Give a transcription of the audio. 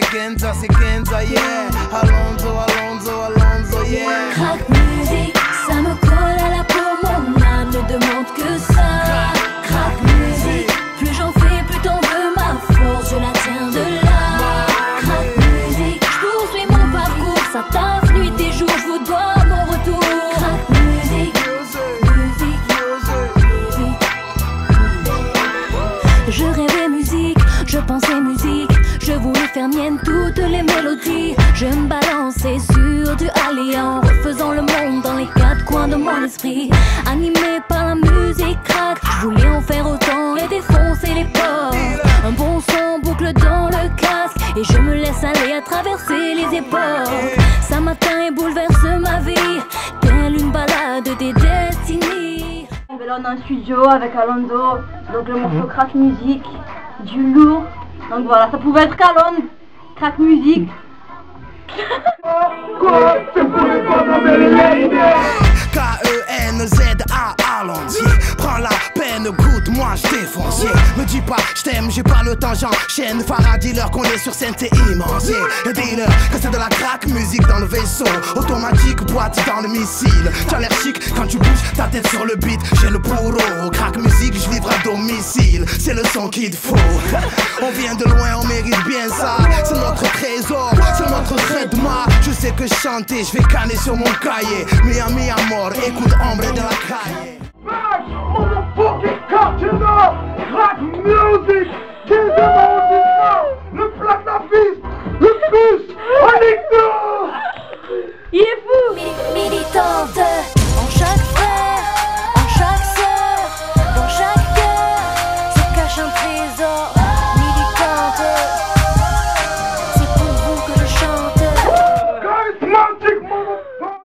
c'est Kenza, c'est Kenza, yeah. Alonso, Alonso, Alonso, yeah. Crack musique, ça me colle à la peau, mon âme ne demande que ça. Crack musique, plus j'en fais, plus t'en veux ma force, je la tiens de là. Crack musique, je poursuis mon parcours, ça taffe nuit et jour, je vous dois mon retour. Crack musique, musique, musique. Je rêvais voulais faire mienne toutes les mélodies. Je me balançais sur du Ali en refaisant le monde dans les quatre coins de mon esprit. Animé par la musique crack, je voulais en faire autant et défoncer les portes. Un bon son boucle dans le casque et je me laisse aller à traverser les époques. Ça m'atteint et bouleverse ma vie, telle une balade des destinées. Là on est en studio avec Alonso, donc le morceau crack musique, du lourd. Donc voilà, ça pouvait être Calonne, crack musique. K-E-N-Z-A Allons-y. Prends la peine, goûte, moi je défonce. Me dis pas, je t'aime, j'ai pas le temps, j'enchaîne. Farah, dis-leur qu'on est sur scène, c'est immense. Dis-leur que c'est de la crack musique dans le vaisseau. Automatique, boîte dans le missile. T'as l'air chic quand tu bouges ta tête sur le beat. J'ai le bourreau, C'est le son qu'il faut. On vient de loin, on mérite bien ça. C'est notre trésor, c'est notre traitement. Je sais que chanter, je vais canner sur mon cahier. Miami à mort, écoute